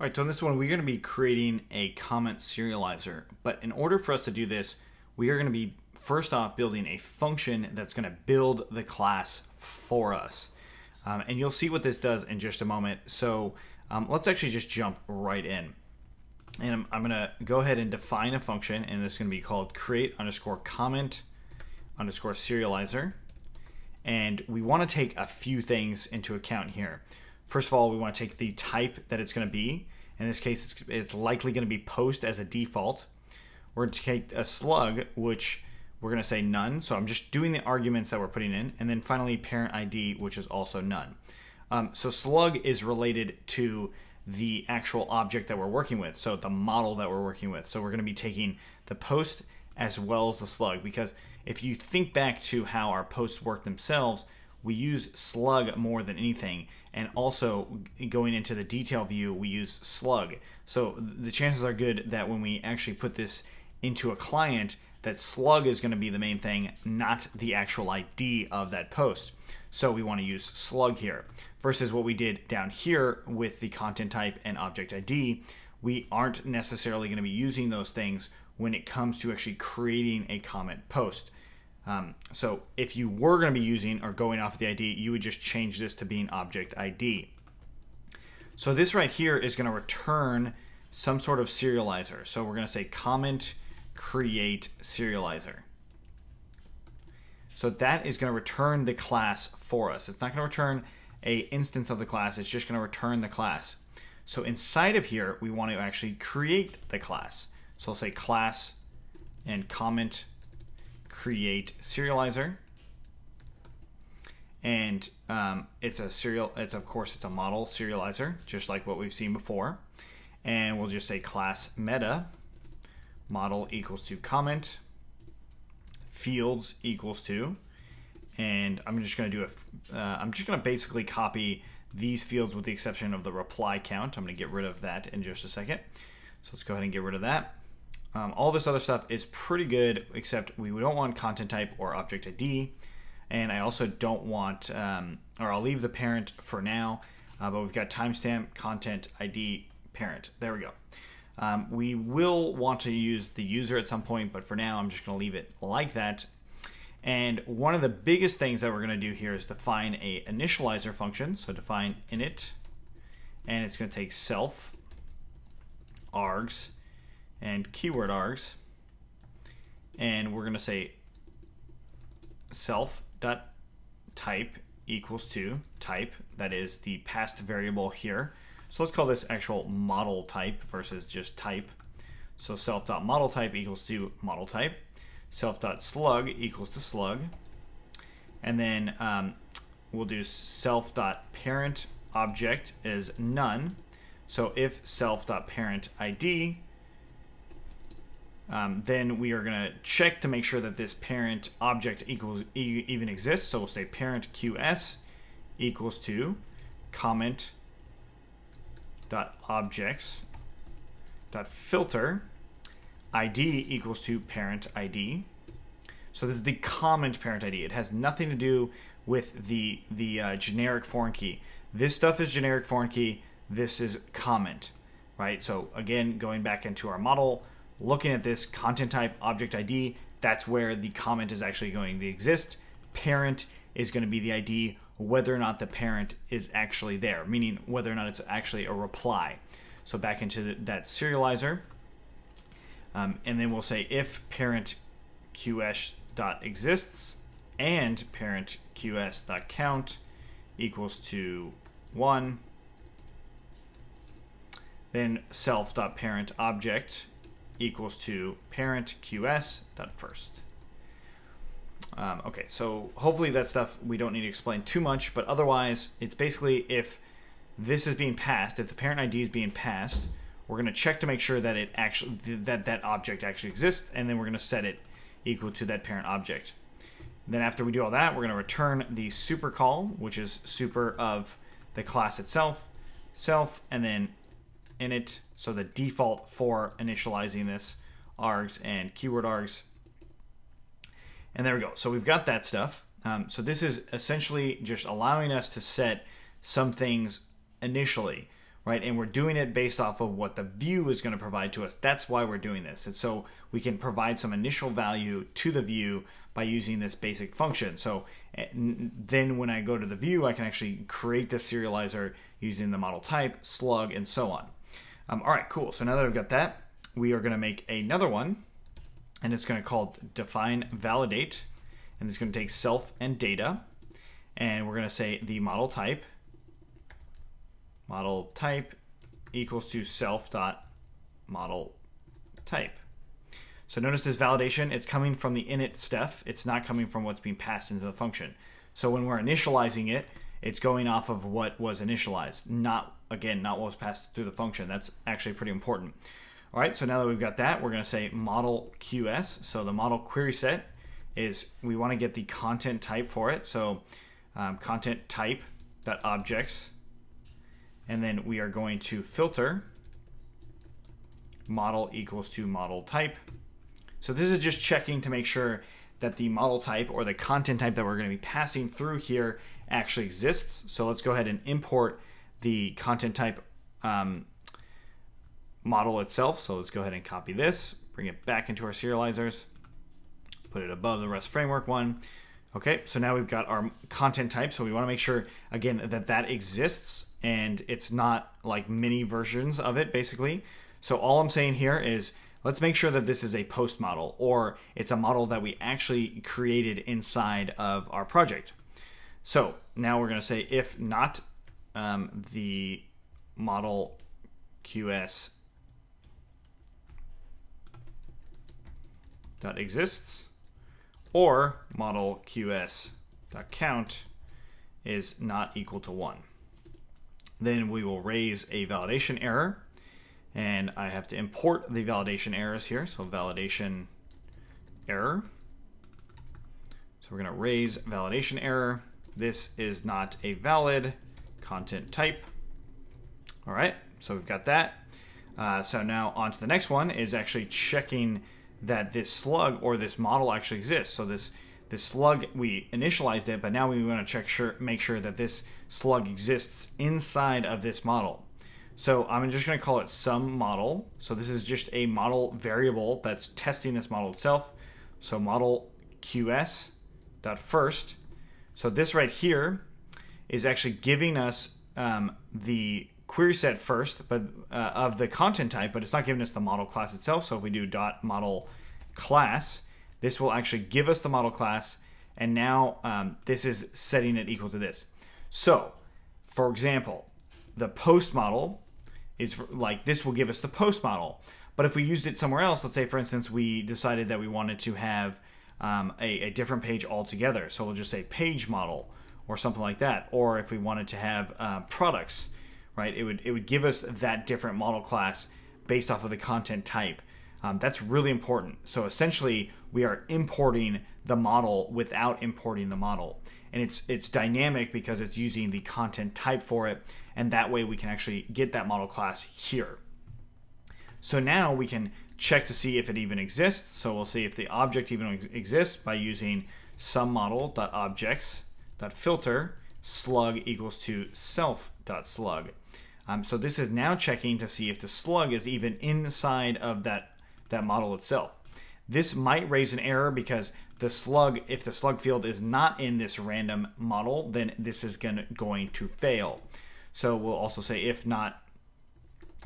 All right, so in this one, we're going to be creating a comment serializer. But in order for us to do this, we are going to be first off building a function that's going to build the class for us. Um, and you'll see what this does in just a moment. So um, let's actually just jump right in. And I'm, I'm going to go ahead and define a function, and going to be called create underscore comment underscore serializer. And we want to take a few things into account here. First of all, we want to take the type that it's going to be. In this case, it's, it's likely going to be post as a default. We're going to take a slug, which we're going to say none. So I'm just doing the arguments that we're putting in. And then finally, parent ID, which is also none. Um, so slug is related to the actual object that we're working with. So the model that we're working with. So we're going to be taking the post as well as the slug because if you think back to how our posts work themselves, we use slug more than anything and also going into the detail view we use slug. So the chances are good that when we actually put this into a client that slug is going to be the main thing not the actual id of that post. So we want to use slug here versus what we did down here with the content type and object id we aren't necessarily going to be using those things when it comes to actually creating a comment post um, so if you were going to be using or going off the ID, you would just change this to being object ID. So this right here is going to return some sort of serializer. So we're going to say comment create serializer. So that is going to return the class for us. It's not going to return a instance of the class. It's just going to return the class. So inside of here, we want to actually create the class. So I'll say class and comment create serializer. And um, it's a serial, it's of course, it's a model serializer, just like what we've seen before. And we'll just say class meta model equals to comment fields equals to, and I'm just going to do a, uh, I'm just going to basically copy these fields with the exception of the reply count. I'm going to get rid of that in just a second. So let's go ahead and get rid of that. Um, all this other stuff is pretty good, except we don't want content type or object ID. And I also don't want, um, or I'll leave the parent for now, uh, but we've got timestamp, content, ID, parent. There we go. Um, we will want to use the user at some point, but for now, I'm just going to leave it like that. And one of the biggest things that we're going to do here is define a initializer function. So define init, and it's going to take self args and keyword args. And we're going to say self dot type equals to type, that is the past variable here. So let's call this actual model type versus just type. So self dot model type equals to model type. Self dot slug equals to slug. And then um, we'll do self dot parent object is none. So if self dot parent ID um, then we are going to check to make sure that this parent object equals e even exists. So we'll say parent QS equals to comment dot objects dot filter ID equals to parent ID. So this is the comment parent ID. It has nothing to do with the the uh, generic foreign key. This stuff is generic foreign key. This is comment, right? So again, going back into our model, looking at this content type object ID, that's where the comment is actually going to exist. Parent is going to be the ID whether or not the parent is actually there, meaning whether or not it's actually a reply. So back into the, that serializer, um, and then we'll say if parent qs dot exists and parent qs dot count equals to one, then self dot parent object equals to parent qs dot first. Um, okay, so hopefully that stuff we don't need to explain too much, but otherwise it's basically if this is being passed, if the parent ID is being passed, we're going to check to make sure that it actually that that object actually exists, and then we're going to set it equal to that parent object. Then after we do all that, we're going to return the super call, which is super of the class itself, self, and then init so the default for initializing this args and keyword args. And there we go. So we've got that stuff. Um, so this is essentially just allowing us to set some things initially. right? And we're doing it based off of what the view is going to provide to us. That's why we're doing this. And so we can provide some initial value to the view by using this basic function. So eh, then when I go to the view, I can actually create the serializer using the model type, slug, and so on. Um, all right, cool. So now that I've got that, we are going to make another one, and it's going to call define validate, and it's going to take self and data, and we're going to say the model type model type equals to self dot model type. So notice this validation, it's coming from the init stuff. It's not coming from what's being passed into the function. So when we're initializing it, it's going off of what was initialized, not, again, not what was passed through the function. That's actually pretty important. All right, so now that we've got that, we're gonna say model QS. So the model query set is, we wanna get the content type for it. So um, content type dot objects and then we are going to filter model equals to model type. So this is just checking to make sure that the model type or the content type that we're going to be passing through here actually exists. So let's go ahead and import the content type um, model itself. So let's go ahead and copy this, bring it back into our serializers, put it above the REST framework one. Okay, so now we've got our content type. So we want to make sure, again, that that exists and it's not like mini versions of it, basically. So all I'm saying here is let's make sure that this is a post model or it's a model that we actually created inside of our project. So now we're going to say if not um, the model QS dot exists or model QS dot count is not equal to one. Then we will raise a validation error and I have to import the validation errors here. So validation error. So we're gonna raise validation error. This is not a valid content type. All right, so we've got that. Uh, so now on to the next one is actually checking that this slug or this model actually exists. So this this slug we initialized it, but now we want to check sure make sure that this slug exists inside of this model. So I'm just going to call it some model. So this is just a model variable that's testing this model itself. So model QS dot first. So this right here is actually giving us um, the query set first, but uh, of the content type, but it's not giving us the model class itself. So if we do dot model class, this will actually give us the model class, and now um, this is setting it equal to this. So, for example, the post model is like this will give us the post model. But if we used it somewhere else, let's say for instance we decided that we wanted to have um, a, a, different page altogether, so we'll just say page model or something like that. Or if we wanted to have uh, products, right? It would it would give us that different model class based off of the content type. Um, that's really important. So essentially, we are importing the model without importing the model, and it's it's dynamic because it's using the content type for it, and that way we can actually get that model class here. So now we can check to see if it even exists. So we'll see if the object even exists by using some model dot filter slug equals to self dot slug. Um, so this is now checking to see if the slug is even inside of that, that model itself. This might raise an error because the slug, if the slug field is not in this random model, then this is gonna, going to fail. So we'll also say if not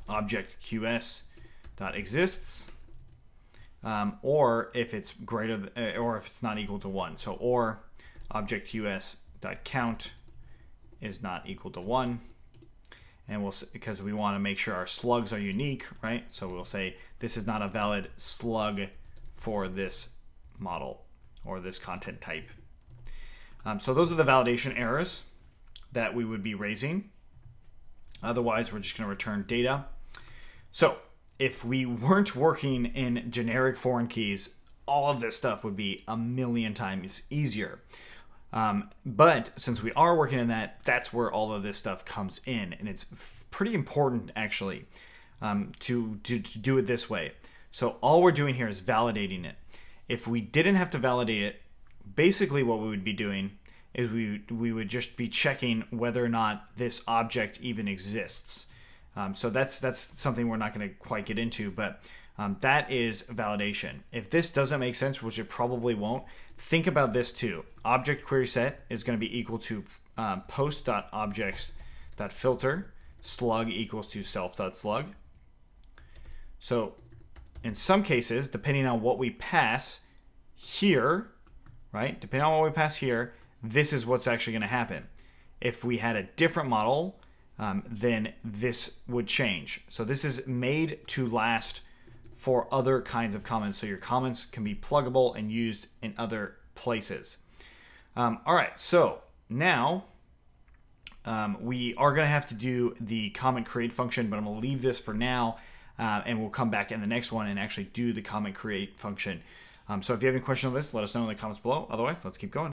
object QS dot exists, um, or if it's greater than, uh, or if it's not equal to one. So or object QS count is not equal to one and we'll because we want to make sure our slugs are unique, right? So we'll say this is not a valid slug for this model or this content type. Um, so those are the validation errors that we would be raising. Otherwise, we're just going to return data. So if we weren't working in generic foreign keys, all of this stuff would be a million times easier. Um, but since we are working in that, that's where all of this stuff comes in, and it's pretty important actually um, to, to to do it this way. So all we're doing here is validating it. If we didn't have to validate it, basically what we would be doing is we we would just be checking whether or not this object even exists. Um, so that's that's something we're not going to quite get into, but um, that is validation. If this doesn't make sense, which it probably won't, think about this too. Object query set is going to be equal to um, post.objects.filter slug equals to self.slug. So in some cases, depending on what we pass here, right, depending on what we pass here, this is what's actually going to happen. If we had a different model, um, then this would change. So this is made to last for other kinds of comments. So your comments can be pluggable and used in other places. Um, all right, so now um, we are going to have to do the comment create function, but I'm going to leave this for now, uh, and we'll come back in the next one and actually do the comment create function. Um, so if you have any questions on this, let us know in the comments below. Otherwise, let's keep going.